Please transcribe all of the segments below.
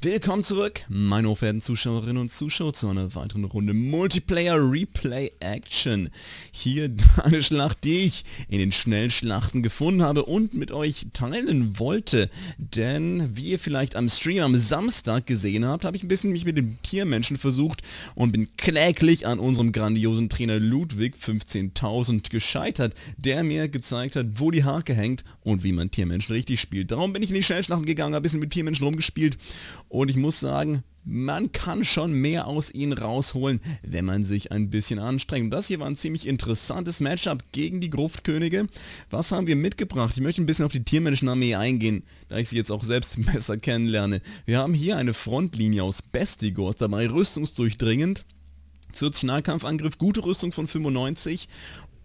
Willkommen zurück, meine hochwerten Zuschauerinnen und Zuschauer, zu einer weiteren Runde Multiplayer Replay Action. Hier eine Schlacht, die ich in den schnellen Schlachten gefunden habe und mit euch teilen wollte. Denn, wie ihr vielleicht am Stream am Samstag gesehen habt, habe ich ein bisschen mich mit den Tiermenschen versucht und bin kläglich an unserem grandiosen Trainer Ludwig 15.000 gescheitert, der mir gezeigt hat, wo die Hake hängt und wie man Tiermenschen richtig spielt. Darum bin ich in die Schnellschlachten gegangen, habe ein bisschen mit Tiermenschen rumgespielt und ich muss sagen, man kann schon mehr aus ihnen rausholen, wenn man sich ein bisschen anstrengt. Das hier war ein ziemlich interessantes Matchup gegen die Gruftkönige. Was haben wir mitgebracht? Ich möchte ein bisschen auf die Tiermenschenarmee eingehen, da ich sie jetzt auch selbst besser kennenlerne. Wir haben hier eine Frontlinie aus Bestigors, dabei rüstungsdurchdringend. 40 Nahkampfangriff, gute Rüstung von 95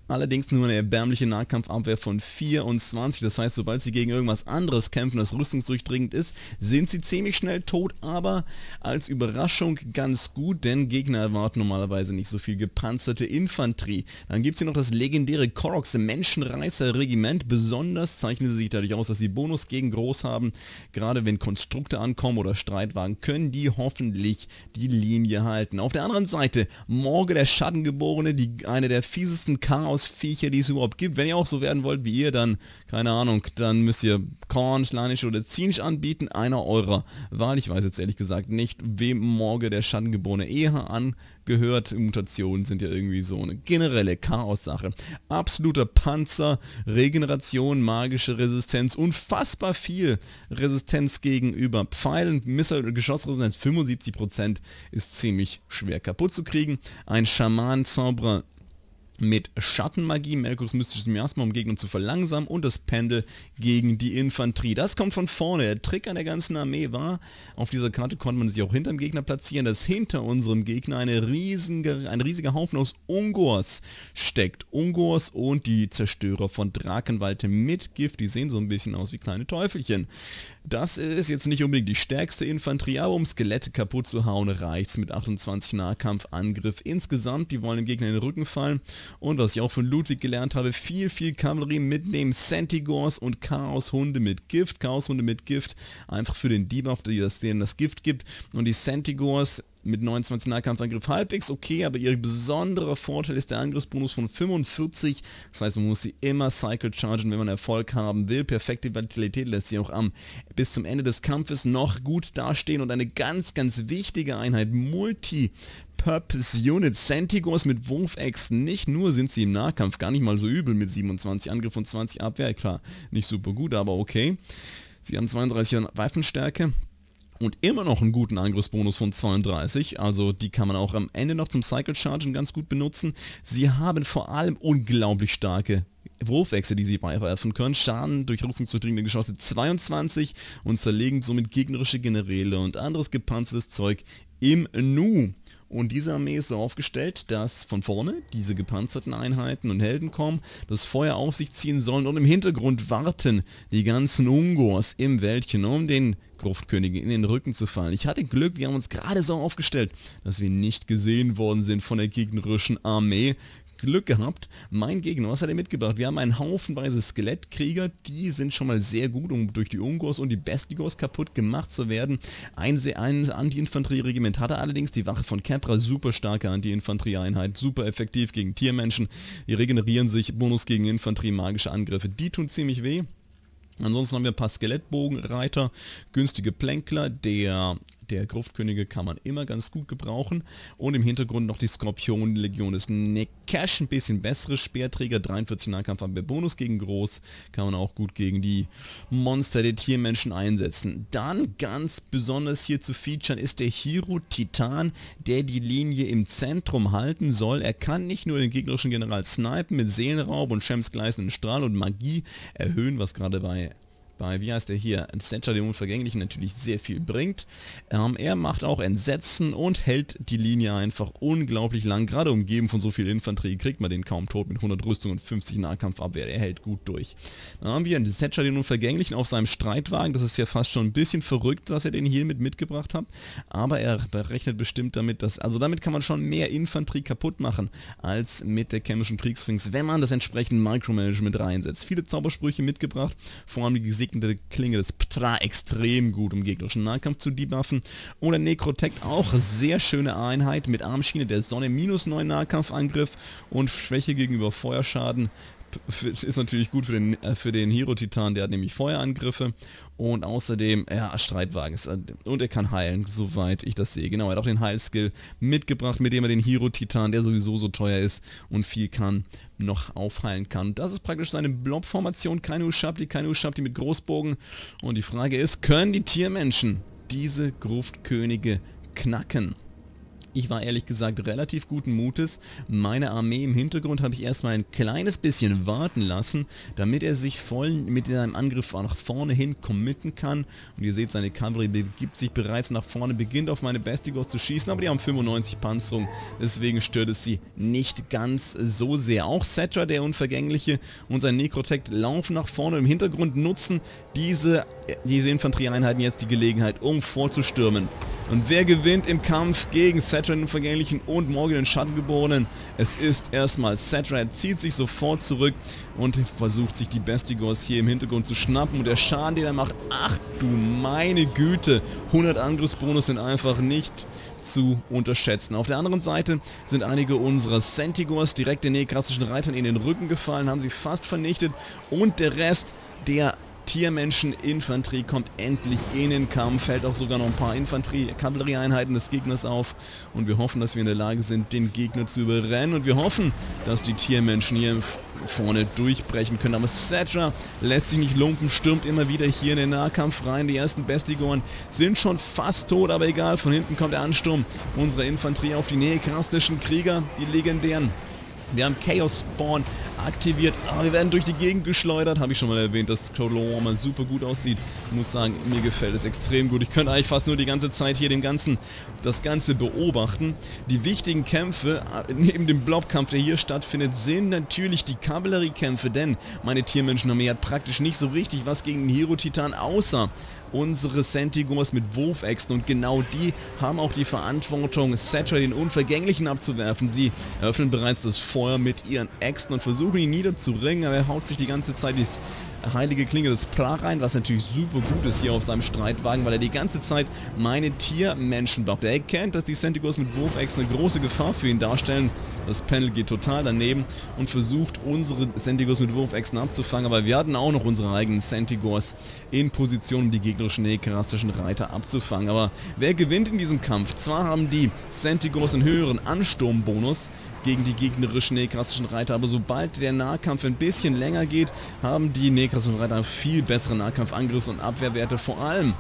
allerdings nur eine erbärmliche Nahkampfabwehr von 24. Das heißt, sobald sie gegen irgendwas anderes kämpfen, das rüstungsdurchdringend ist, sind sie ziemlich schnell tot, aber als Überraschung ganz gut, denn Gegner erwarten normalerweise nicht so viel gepanzerte Infanterie. Dann gibt es hier noch das legendäre Koroks Menschenreißer Regiment. Besonders zeichnen sie sich dadurch aus, dass sie Bonus gegen Groß haben. Gerade wenn Konstrukte ankommen oder Streitwagen, können die hoffentlich die Linie halten. Auf der anderen Seite, Morge der Schattengeborene, die eine der fiesesten Chaos Viecher, die es überhaupt gibt. Wenn ihr auch so werden wollt wie ihr, dann, keine Ahnung, dann müsst ihr Korn, Slanisch oder Zinsch anbieten. Einer eurer Wahl. Ich weiß jetzt ehrlich gesagt nicht, wem Morge der Schattengeborene eher angehört. Mutationen sind ja irgendwie so eine generelle Chaos-Sache. Absoluter Panzer, Regeneration, magische Resistenz, unfassbar viel Resistenz gegenüber Pfeilen, Missile, Geschossresistenz 75% ist ziemlich schwer kaputt zu kriegen. Ein Schaman-Zauberer mit Schattenmagie, Melkors mystisches Miasma, um Gegner zu verlangsamen und das Pendel gegen die Infanterie. Das kommt von vorne. Der Trick an der ganzen Armee war, auf dieser Karte konnte man sich auch hinterm Gegner platzieren, dass hinter unserem Gegner eine riesige, ein riesiger Haufen aus Ungors steckt. Ungors und die Zerstörer von Drakenwald mit Gift, die sehen so ein bisschen aus wie kleine Teufelchen. Das ist jetzt nicht unbedingt die stärkste Infanterie, aber um Skelette kaputt zu hauen, reicht es mit 28 Nahkampfangriff. Insgesamt, die wollen dem Gegner in den Rücken fallen und was ich auch von Ludwig gelernt habe, viel, viel Kavallerie mitnehmen, Centigors und Chaoshunde mit Gift. Chaoshunde mit Gift, einfach für den Debuff, das denen das Gift gibt. Und die Centigors mit 29 Nahkampfangriff halbwegs okay, aber ihr besonderer Vorteil ist der Angriffsbonus von 45. Das heißt, man muss sie immer Cycle chargen, wenn man Erfolg haben will. Perfekte Vitalität lässt sie auch am bis zum Ende des Kampfes noch gut dastehen und eine ganz, ganz wichtige Einheit, Multi Purpose Unit Centigors mit Wurfäxten. Nicht nur sind sie im Nahkampf gar nicht mal so übel mit 27 Angriff und 20 Abwehr. Klar, nicht super gut, aber okay. Sie haben 32 Waffenstärke und immer noch einen guten Angriffsbonus von 32, also die kann man auch am Ende noch zum Cycle Chargen ganz gut benutzen. Sie haben vor allem unglaublich starke Wurfwechsel, die sie beiwerfen können. Schaden durch rüstungsdurchdringende Geschosse 22 und zerlegen somit gegnerische Generäle und anderes gepanzertes Zeug im Nu. Und diese Armee ist so aufgestellt, dass von vorne diese gepanzerten Einheiten und Helden kommen, das Feuer auf sich ziehen sollen und im Hintergrund warten die ganzen Ungors im Wäldchen, um den Gruftkönigen in den Rücken zu fallen. Ich hatte Glück, wir haben uns gerade so aufgestellt, dass wir nicht gesehen worden sind von der gegnerischen Armee. Glück gehabt. Mein Gegner, was hat er mitgebracht? Wir haben einen Haufenweise Skelettkrieger, die sind schon mal sehr gut, um durch die Ungors und die Bestigors kaputt gemacht zu werden. Ein, ein Anti-Infanterie-Regiment hatte allerdings die Wache von Kepra, super starke Anti-Infanterie-Einheit, super effektiv gegen Tiermenschen. Die regenerieren sich, Bonus gegen Infanterie, magische Angriffe, die tun ziemlich weh. Ansonsten haben wir ein paar Skelettbogenreiter, günstige Plänkler, der der Gruftkönige kann man immer ganz gut gebrauchen. Und im Hintergrund noch die Skorpion-Legion ist Nekash, ein bisschen bessere Speerträger, 43 Nahkampf haben wir Bonus gegen Groß, kann man auch gut gegen die Monster der Tiermenschen einsetzen. Dann ganz besonders hier zu featuren ist der Hero Titan, der die Linie im Zentrum halten soll. Er kann nicht nur den gegnerischen General snipen mit Seelenraub und Shems gleißenden Strahl und Magie erhöhen, was gerade bei bei, wie heißt der hier, Center dem Unvergänglichen natürlich sehr viel bringt. Ähm, er macht auch Entsetzen und hält die Linie einfach unglaublich lang. Gerade umgeben von so viel Infanterie kriegt man den kaum tot mit 100 Rüstung und 50 Nahkampfabwehr. Er hält gut durch. Dann haben wir Setcher den Unvergänglichen auf seinem Streitwagen. Das ist ja fast schon ein bisschen verrückt, dass er den hier mit mitgebracht hat. Aber er berechnet bestimmt damit, dass, also damit kann man schon mehr Infanterie kaputt machen, als mit der chemischen Kriegsfinks, wenn man das entsprechende Micromanagement reinsetzt. Viele Zaubersprüche mitgebracht, vor allem die Gesicht geeignete Klinge des Ptra extrem gut, um gegnerischen Nahkampf zu debuffen. Und der Necrotect auch sehr schöne Einheit mit Armschiene der Sonne, minus 9 Nahkampfangriff und Schwäche gegenüber Feuerschaden ist natürlich gut für den, äh, für den Hero-Titan, der hat nämlich Feuerangriffe und außerdem, ja, Streitwagen ist, äh, und er kann heilen, soweit ich das sehe. Genau, er hat auch den Heilskill mitgebracht, mit dem er den Hero-Titan, der sowieso so teuer ist und viel kann, noch aufheilen kann. Das ist praktisch seine Blob-Formation, keine Ushabti, keine Ushabti mit Großbogen und die Frage ist, können die Tiermenschen diese Gruftkönige knacken? Ich war ehrlich gesagt relativ guten Mutes. Meine Armee im Hintergrund habe ich erstmal ein kleines bisschen warten lassen, damit er sich voll mit seinem Angriff nach vorne hin committen kann. Und ihr seht, seine Kavallerie begibt sich bereits nach vorne, beginnt auf meine Bestigos zu schießen, aber die haben 95 Panzerung, deswegen stört es sie nicht ganz so sehr. Auch Cetra, der Unvergängliche und sein Necrotect laufen nach vorne im Hintergrund nutzen diese, diese Infanterieeinheiten jetzt die Gelegenheit, um vorzustürmen. Und wer gewinnt im Kampf gegen Saturn den Vergänglichen und Morgan den Schattengeborenen? Es ist erstmal Saturn, zieht sich sofort zurück und versucht sich die Bestigos hier im Hintergrund zu schnappen. Und der Schaden, den er macht, ach du meine Güte, 100 Angriffsbonus sind einfach nicht zu unterschätzen. Auf der anderen Seite sind einige unserer Sentigors direkt den nekrastischen Reitern in den Rücken gefallen, haben sie fast vernichtet und der Rest der Tiermenschen-Infanterie kommt endlich in den Kampf, fällt auch sogar noch ein paar Infanterie-Kavallerieeinheiten des Gegners auf und wir hoffen, dass wir in der Lage sind, den Gegner zu überrennen und wir hoffen, dass die Tiermenschen hier vorne durchbrechen können. Aber Sedra lässt sich nicht lumpen, stürmt immer wieder hier in den Nahkampf rein. Die ersten Bestigoren sind schon fast tot, aber egal, von hinten kommt der Ansturm unserer Infanterie auf die neokrastischen Krieger, die legendären wir haben Chaos Spawn aktiviert, aber wir werden durch die Gegend geschleudert. Habe ich schon mal erwähnt, dass Total Warmer super gut aussieht. Ich muss sagen, mir gefällt es extrem gut. Ich könnte eigentlich fast nur die ganze Zeit hier dem Ganzen, das Ganze beobachten. Die wichtigen Kämpfe, äh, neben dem Blobkampf, der hier stattfindet, sind natürlich die Kavalleriekämpfe, denn meine Tiermenschenarmee hat praktisch nicht so richtig was gegen den Hero-Titan, außer unsere Sentigors mit Wurfäxten und genau die haben auch die Verantwortung, Setra den Unvergänglichen abzuwerfen. Sie eröffnen bereits das Feuer mit ihren Äxten und versuchen ihn niederzuringen, aber er haut sich die ganze Zeit die heilige Klinge des Pra rein, was natürlich super gut ist hier auf seinem Streitwagen, weil er die ganze Zeit meine Tiermenschen bufft. Er erkennt, dass die Sentigors mit Wurfäxten eine große Gefahr für ihn darstellen. Das Panel geht total daneben und versucht unsere Sentigors mit Wurfäxten abzufangen, aber wir hatten auch noch unsere eigenen Sentigors in Position, um die gegnerischen nekrastischen Reiter abzufangen. Aber wer gewinnt in diesem Kampf? Zwar haben die Sentigors einen höheren Ansturmbonus, gegen die gegnerischen nekrastischen Reiter. Aber sobald der Nahkampf ein bisschen länger geht, haben die nekrastischen Reiter viel bessere Nahkampfangriffs- und Abwehrwerte. Vor allem,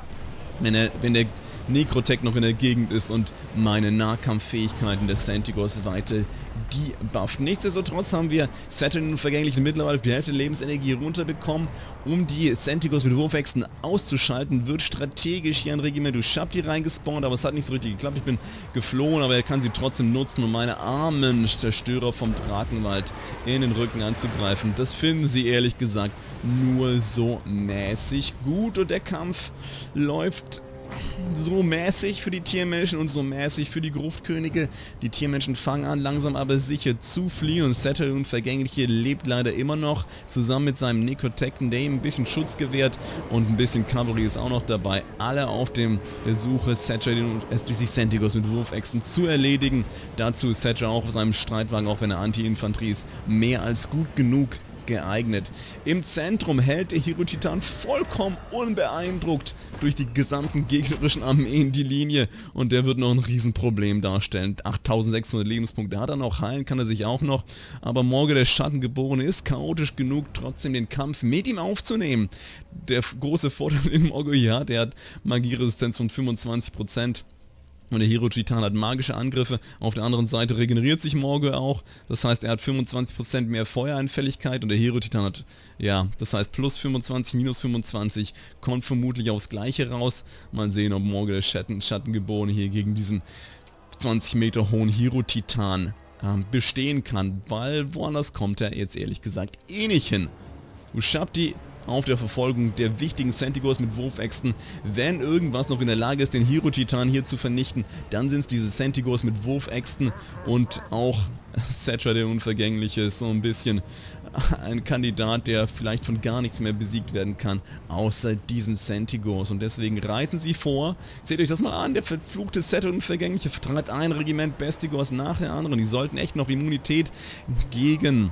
wenn, er, wenn der Necrotech noch in der Gegend ist und meine Nahkampffähigkeiten des Sentigos weiter debufft. Nichtsdestotrotz haben wir Saturn nun vergänglich mittlerweile die Hälfte Lebensenergie runterbekommen. Um die Sentigos mit Wurfäxten auszuschalten, wird strategisch hier ein Regiment Ushabti reingespawnt, aber es hat nicht so richtig geklappt. Ich bin geflohen, aber er kann sie trotzdem nutzen, um meine armen Zerstörer vom Drakenwald in den Rücken anzugreifen. Das finden sie ehrlich gesagt nur so mäßig gut und der Kampf läuft so mäßig für die Tiermenschen und so mäßig für die Gruftkönige. Die Tiermenschen fangen an, langsam aber sicher zu fliehen und Settle Unvergängliche lebt leider immer noch, zusammen mit seinem Nicotecten, der ihm ein bisschen Schutz gewährt und ein bisschen Cavalry ist auch noch dabei. Alle auf dem Suche, Settle und schließlich Sentigos mit Wurfäxten zu erledigen. Dazu ist Settle auch auf seinem Streitwagen, auch wenn er Anti-Infanterie ist, mehr als gut genug geeignet. Im Zentrum hält der Hero-Titan vollkommen unbeeindruckt durch die gesamten gegnerischen Armeen die Linie und der wird noch ein Riesenproblem darstellen. 8600 Lebenspunkte hat er noch, heilen kann er sich auch noch, aber Morge der Schattengeborene ist chaotisch genug, trotzdem den Kampf mit ihm aufzunehmen. Der große Vorteil in Morgo, ja, der hat Magieresistenz von 25%. Und der Hero Titan hat magische Angriffe. Auf der anderen Seite regeneriert sich Morgue auch. Das heißt, er hat 25% mehr Feueranfälligkeit und der Hero Titan hat, ja, das heißt plus 25, minus 25, kommt vermutlich aufs Gleiche raus. Mal sehen, ob Morgue der Schatten, Schattengeborene hier gegen diesen 20 Meter hohen Hero Titan ähm, bestehen kann. Weil woanders kommt er jetzt ehrlich gesagt eh nicht hin. Ushabti auf der Verfolgung der wichtigen Sentigors mit Wurfäxten. Wenn irgendwas noch in der Lage ist, den Hero-Titan hier zu vernichten, dann sind es diese Sentigors mit Wurfäxten und auch Setra der Unvergängliche ist so ein bisschen ein Kandidat, der vielleicht von gar nichts mehr besiegt werden kann, außer diesen Sentigos. Und deswegen reiten sie vor. Seht euch das mal an, der verfluchte Set und Vergängliche vertreibt ein Regiment Bestigos nach der anderen. Die sollten echt noch Immunität gegen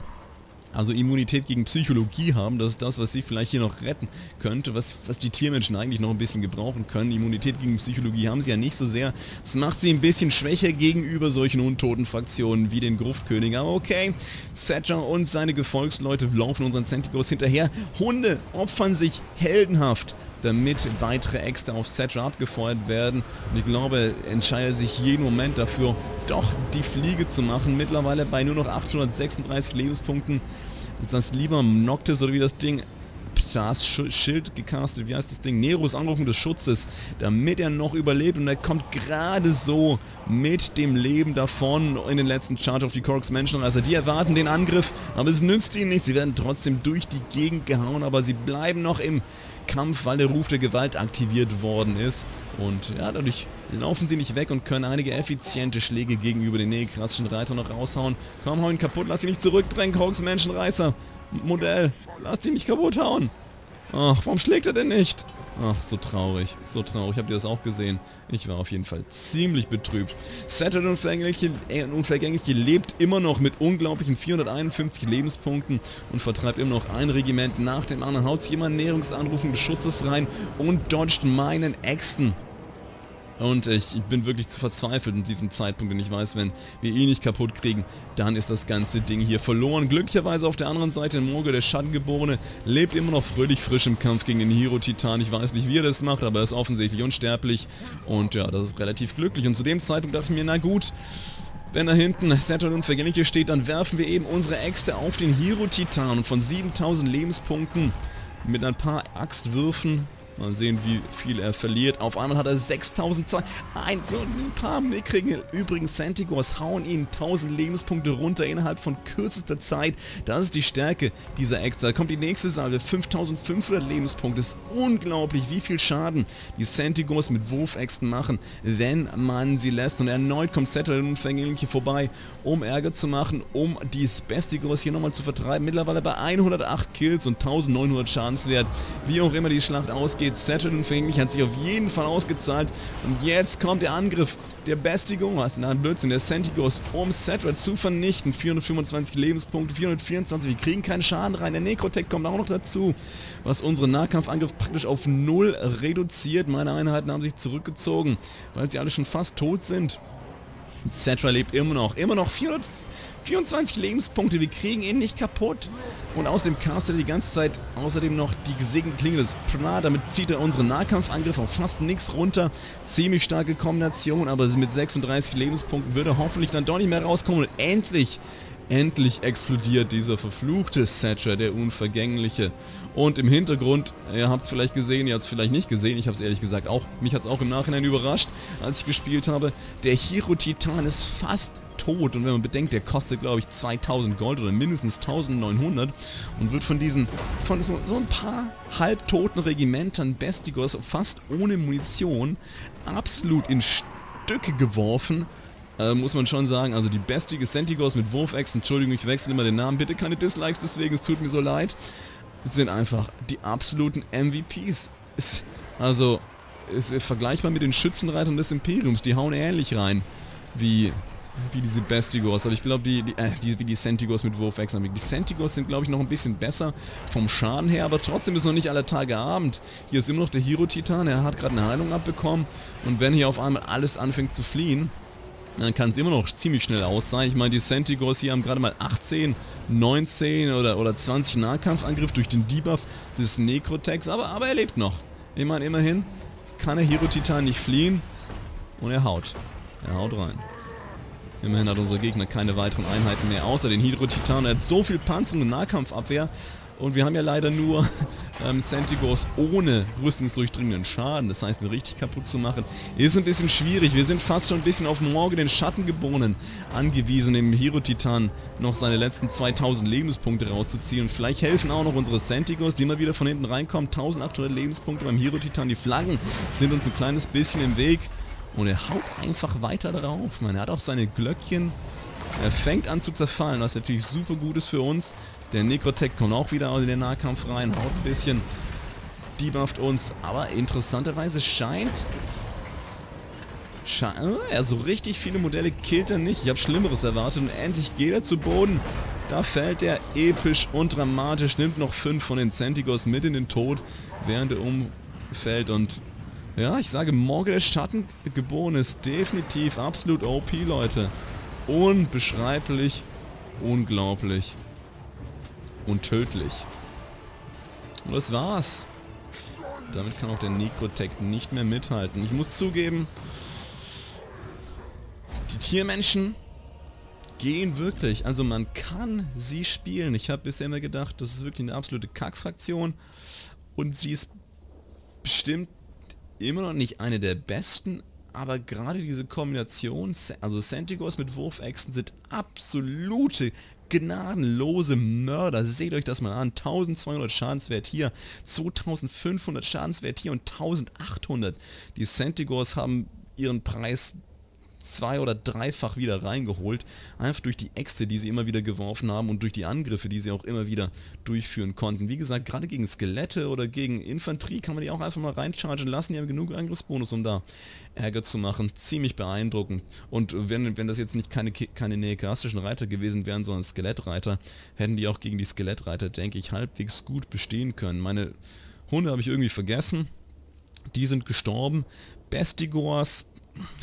also Immunität gegen Psychologie haben, das ist das, was sie vielleicht hier noch retten könnte, was, was die Tiermenschen eigentlich noch ein bisschen gebrauchen können. Immunität gegen Psychologie haben sie ja nicht so sehr. Das macht sie ein bisschen schwächer gegenüber solchen untoten Fraktionen wie den Gruftkönig. Aber okay, Satcher und seine Gefolgsleute laufen unseren Centigos hinterher. Hunde opfern sich heldenhaft damit weitere Äxte auf Setcher abgefeuert werden. Und ich glaube, entscheidet sich jeden Moment dafür, doch die Fliege zu machen. Mittlerweile bei nur noch 836 Lebenspunkten. Ist das lieber Noctis oder wie das Ding das Schild gecastet, wie heißt das Ding? Neros Anrufung des Schutzes, damit er noch überlebt und er kommt gerade so mit dem Leben davon in den letzten Charge auf die Corks Menschen. Also die erwarten den Angriff, aber es nützt ihnen nichts. Sie werden trotzdem durch die Gegend gehauen, aber sie bleiben noch im Kampf, weil der Ruf der Gewalt aktiviert worden ist. Und ja, dadurch laufen sie nicht weg und können einige effiziente Schläge gegenüber den neokrassischen Reiter noch raushauen. Komm, hau ihn kaputt, lass ihn nicht zurückdrängen, Krogs Menschenreißer. Modell, lass ihn nicht kaputt hauen. Ach, warum schlägt er denn nicht? Ach, so traurig, so traurig. Habt ihr das auch gesehen? Ich war auf jeden Fall ziemlich betrübt. Saturn Unvergängliche, äh, Unvergängliche lebt immer noch mit unglaublichen 451 Lebenspunkten und vertreibt immer noch ein Regiment nach dem anderen. Haut sich immer Näherungsanrufen des Schutzes rein und dodgt meinen Äxten. Und ich, bin wirklich zu verzweifelt in diesem Zeitpunkt, denn ich weiß, wenn wir ihn nicht kaputt kriegen, dann ist das ganze Ding hier verloren. Glücklicherweise auf der anderen Seite Morge, der Schattengeborene, lebt immer noch fröhlich frisch im Kampf gegen den Hero-Titan. Ich weiß nicht, wie er das macht, aber er ist offensichtlich unsterblich. Und ja, das ist relativ glücklich. Und zu dem Zeitpunkt dachte ich mir, na gut, wenn da hinten Saturn Unvergängliche steht, dann werfen wir eben unsere Äxte auf den Hero-Titan. Und von 7000 Lebenspunkten mit ein paar Axtwürfen Mal sehen, wie viel er verliert. Auf einmal hat er 6002. Ein, so ein paar mickrigen übrigen Santigors hauen ihn 1000 Lebenspunkte runter innerhalb von kürzester Zeit. Das ist die Stärke dieser Extra. Da kommt die nächste Salve. 5500 Lebenspunkte. Das ist unglaublich, wie viel Schaden die Santigors mit Wurfäxten machen, wenn man sie lässt. Und erneut kommt Saturn Unvergängliche vorbei, um Ärger zu machen, um die Spestigors hier nochmal zu vertreiben. Mittlerweile bei 108 Kills und 1900 Schadenswert. Wie auch immer die Schlacht ausgeht geht. Saturn Unvergänglich hat sich auf jeden Fall ausgezahlt. Und jetzt kommt der Angriff der Bestigung, was in einem Blödsinn, der Sentigos, um Saturn zu vernichten. 425 Lebenspunkte, 424, wir kriegen keinen Schaden rein. Der Necrotech kommt auch noch dazu, was unseren Nahkampfangriff praktisch auf null reduziert. Meine Einheiten haben sich zurückgezogen, weil sie alle schon fast tot sind. Cetra lebt immer noch, immer noch 400 24 Lebenspunkte, wir kriegen ihn nicht kaputt. Und aus dem castet er die ganze Zeit außerdem noch die gesegnete Klinge des Pra. Damit zieht er unseren Nahkampfangriff auf fast nichts runter. Ziemlich starke Kombination, aber mit 36 Lebenspunkten würde er hoffentlich dann doch nicht mehr rauskommen. Und endlich, endlich explodiert dieser verfluchte Satcher, der Unvergängliche. Und im Hintergrund, ihr habt es vielleicht gesehen, ihr habt es vielleicht nicht gesehen, ich habe es ehrlich gesagt auch, mich hat es auch im Nachhinein überrascht, als ich gespielt habe, der Hero-Titan ist fast tot. Und wenn man bedenkt, der kostet glaube ich 2000 Gold oder mindestens 1900 und wird von diesen, von so, so ein paar halbtoten Regimentern Bestigos fast ohne Munition absolut in Stücke geworfen, äh, muss man schon sagen, also die bestige Sentigos mit Wurfex, Entschuldigung, ich wechsle immer den Namen, bitte keine Dislikes, deswegen, es tut mir so leid, sind einfach die absoluten MVPs. Ist, also, ist vergleichbar mit den Schützenreitern des Imperiums, die hauen ähnlich rein wie wie diese Bestigors. Aber ich glaube, die, die, äh, die, wie die Sentigors mit Wurfwechseln. Die Sentigors sind, glaube ich, noch ein bisschen besser vom Schaden her, aber trotzdem ist noch nicht alle Tage Abend. Hier ist immer noch der Hero-Titan, er hat gerade eine Heilung abbekommen. Und wenn hier auf einmal alles anfängt zu fliehen, dann kann es immer noch ziemlich schnell aus sein. Ich meine, die Sentigors hier haben gerade mal 18, 19 oder, oder 20 Nahkampfangriff durch den Debuff des Necrotex, aber, aber er lebt noch. Ich meine, immerhin kann der Hero-Titan nicht fliehen und er haut. Er haut rein. Immerhin hat unser Gegner keine weiteren Einheiten mehr, außer den Hydro-Titan. Er hat so viel Panzerung und Nahkampfabwehr. Und wir haben ja leider nur ähm, Centigors ohne rüstungsdurchdringenden Schaden. Das heißt, ihn richtig kaputt zu machen, ist ein bisschen schwierig. Wir sind fast schon ein bisschen auf Morgen den Schattengeborenen angewiesen, im Hero-Titan noch seine letzten 2000 Lebenspunkte rauszuziehen. Und vielleicht helfen auch noch unsere Centigors, die immer wieder von hinten reinkommen. 1800 Lebenspunkte beim Hero-Titan. Die Flaggen sind uns ein kleines bisschen im Weg. Und er haut einfach weiter drauf, man. Er hat auch seine Glöckchen. Er fängt an zu zerfallen, was natürlich super gut ist für uns. Der Necrotech kommt auch wieder in den Nahkampf rein, haut ein bisschen, debufft uns. Aber interessanterweise scheint... Sche er so richtig viele Modelle killt er nicht. Ich habe Schlimmeres erwartet und endlich geht er zu Boden. Da fällt er episch und dramatisch, nimmt noch fünf von den Centigos mit in den Tod, während er umfällt und ja, ich sage, Morgen der Schatten geboren ist definitiv absolut OP, Leute. Unbeschreiblich, unglaublich und tödlich. Und das war's. Damit kann auch der Necrotech nicht mehr mithalten. Ich muss zugeben, die Tiermenschen gehen wirklich. Also man kann sie spielen. Ich habe bisher immer gedacht, das ist wirklich eine absolute Kackfraktion. Und sie ist bestimmt immer noch nicht eine der besten, aber gerade diese Kombination, also Centigos mit Wurfäxten sind absolute gnadenlose Mörder. Seht euch das mal an. 1200 Schadenswert hier, 2500 Schadenswert hier und 1800. Die Centigors haben ihren Preis zwei- oder dreifach wieder reingeholt. Einfach durch die Äxte, die sie immer wieder geworfen haben und durch die Angriffe, die sie auch immer wieder durchführen konnten. Wie gesagt, gerade gegen Skelette oder gegen Infanterie kann man die auch einfach mal reinchargen lassen. Die haben genug Angriffsbonus, um da Ärger zu machen. Ziemlich beeindruckend. Und wenn, wenn das jetzt nicht keine, keine neokrastischen Reiter gewesen wären, sondern Skelettreiter, hätten die auch gegen die Skelettreiter, denke ich, halbwegs gut bestehen können. Meine Hunde habe ich irgendwie vergessen. Die sind gestorben. Bestigors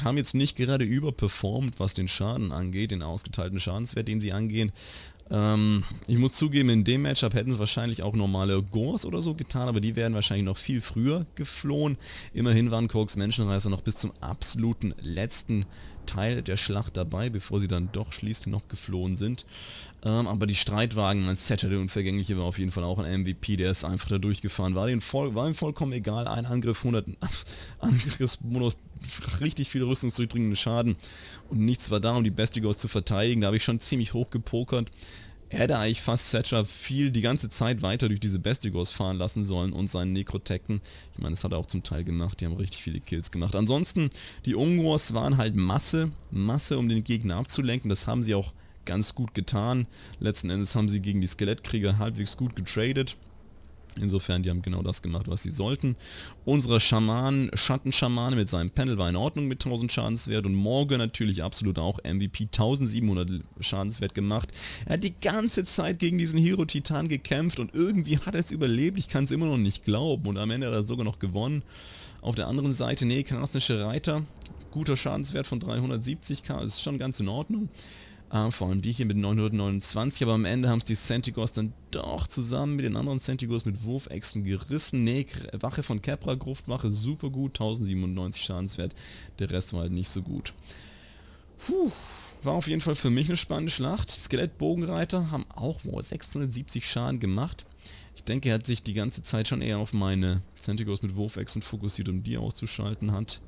haben jetzt nicht gerade überperformt, was den Schaden angeht, den ausgeteilten Schadenswert, den sie angehen. Ähm, ich muss zugeben, in dem Matchup hätten es wahrscheinlich auch normale Gors oder so getan, aber die werden wahrscheinlich noch viel früher geflohen. Immerhin waren Koks Menschenreißer noch bis zum absoluten letzten Teil der Schlacht dabei, bevor sie dann doch schließlich noch geflohen sind. Ähm, aber die Streitwagen als Saturday und Vergängliche war auf jeden Fall auch ein MVP, der ist einfach da durchgefahren. War, den voll, war ihm vollkommen egal, ein Angriff, 100 Angriffsbonus, richtig viel rüstungsdurchdringenden Schaden und nichts war da, um die Bestigos zu verteidigen. Da habe ich schon ziemlich hoch gepokert. Er hätte eigentlich fast Thatcher viel die ganze Zeit weiter durch diese Bestigos fahren lassen sollen und seinen Necrotekten. Ich meine, das hat er auch zum Teil gemacht, die haben richtig viele Kills gemacht. Ansonsten, die Ungors waren halt Masse, Masse, um den Gegner abzulenken. Das haben sie auch ganz gut getan. Letzten Endes haben sie gegen die Skelettkrieger halbwegs gut getradet. Insofern, die haben genau das gemacht, was sie sollten. Unsere Schaman, Schattenschamane mit seinem Panel war in Ordnung mit 1000 Schadenswert und Morgan natürlich absolut auch MVP 1700 Schadenswert gemacht. Er hat die ganze Zeit gegen diesen Hero-Titan gekämpft und irgendwie hat er es überlebt. Ich kann es immer noch nicht glauben und am Ende hat er sogar noch gewonnen. Auf der anderen Seite, nee, karastische Reiter, guter Schadenswert von 370k, ist schon ganz in Ordnung. Uh, vor allem die hier mit 929, aber am Ende haben es die Centigors dann doch zusammen mit den anderen Centigors mit Wurfäxten gerissen. Nee, Wache von Capra, Gruftwache, super gut, 1097 Schadenswert. Der Rest war halt nicht so gut. Puh, war auf jeden Fall für mich eine spannende Schlacht. Skelettbogenreiter haben auch wow, 670 Schaden gemacht. Ich denke, er hat sich die ganze Zeit schon eher auf meine Centigors mit Wurfäxten fokussiert, um die auszuschalten hat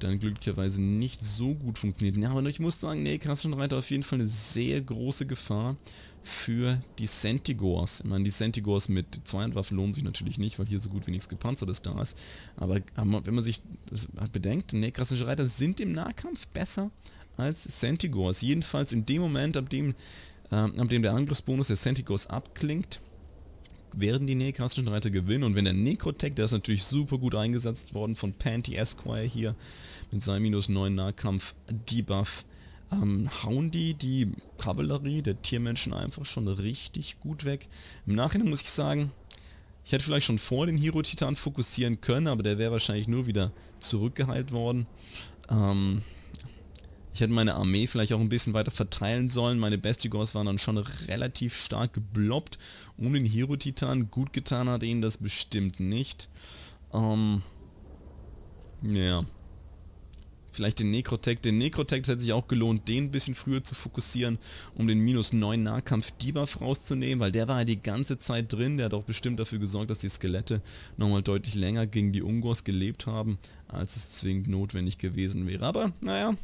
dann glücklicherweise nicht so gut funktioniert. Ja, aber ich muss sagen, nee, Kassenreiter auf jeden Fall eine sehr große Gefahr für die Centigors. Ich meine, die Centigors mit Zweihandwaffe lohnen sich natürlich nicht, weil hier so gut wie nichts gepanzertes da ist. Aber, wenn man sich das bedenkt, nee, klassische Reiter sind im Nahkampf besser als Centigors. Jedenfalls in dem Moment, ab dem, äh, ab dem der Angriffsbonus der Centigors abklingt, werden die nekrastischen Reiter gewinnen. Und wenn der Necrotech, der ist natürlich super gut eingesetzt worden von Panty Esquire hier mit seinem minus 9 Nahkampf Debuff, ähm, hauen die die Kavallerie der Tiermenschen einfach schon richtig gut weg. Im Nachhinein muss ich sagen, ich hätte vielleicht schon vor den Hero-Titan fokussieren können, aber der wäre wahrscheinlich nur wieder zurückgeheilt worden. Ähm, ich hätte meine Armee vielleicht auch ein bisschen weiter verteilen sollen. Meine Bestigors waren dann schon relativ stark gebloppt. Um den Hero-Titan gut getan hat ihnen das bestimmt nicht. Ähm, ja. Vielleicht den Necrotech. Den Necrotech hätte sich auch gelohnt, den ein bisschen früher zu fokussieren, um den minus 9 Nahkampf Debuff rauszunehmen, weil der war ja die ganze Zeit drin. Der hat auch bestimmt dafür gesorgt, dass die Skelette nochmal deutlich länger gegen die Ungors gelebt haben, als es zwingend notwendig gewesen wäre. Aber, naja,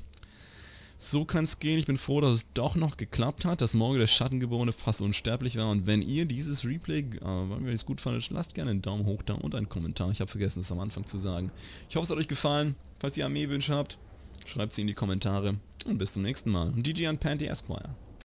so kann es gehen. Ich bin froh, dass es doch noch geklappt hat, dass Morgen der Schattengeborene fast unsterblich war. Und wenn ihr dieses Replay, äh, wenn ihr es gut fandet, lasst gerne einen Daumen hoch da und einen Kommentar. Ich habe vergessen, es am Anfang zu sagen. Ich hoffe, es hat euch gefallen. Falls ihr Armeewünsche habt, Schreibt sie in die Kommentare und bis zum nächsten Mal. DJ und Panty Esquire.